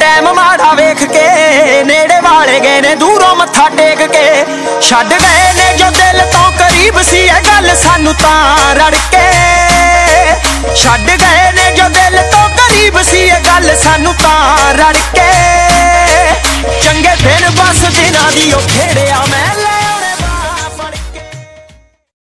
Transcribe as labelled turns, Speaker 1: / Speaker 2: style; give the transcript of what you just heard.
Speaker 1: Time ਮਾੜਾ ਵੇਖ ਕੇ ਨੇੜੇ ਵਾਲੇ ਗਏ ਨੇ, ਦੂਰੋਂ ਮੱਥਾ ਟੇਕ ਕੇ। ਛੱਡ ਗਏ ਨੇ ਜੋ ਦਿਲ ਤੋਂ ਕਰੀਬ ਸੀ ਇਹ ਗੱਲ ਸਾਨੂੰ ਤਾਂ ਰੜ ਕੇ। ਛੱਡ ਗਏ ਨੇ ਜੋ ਦਿਲ ਤੋਂ ਕਰੀਬ ਸੀ ਇਹ ਗੱਲ ਸਾਨੂੰ ਤਾਂ ਰੜ ਕੇ। ਚੰਗੇ ਦਿਨ ਬਸ ਦਿਨਾਂ ਦੀ ਉਹ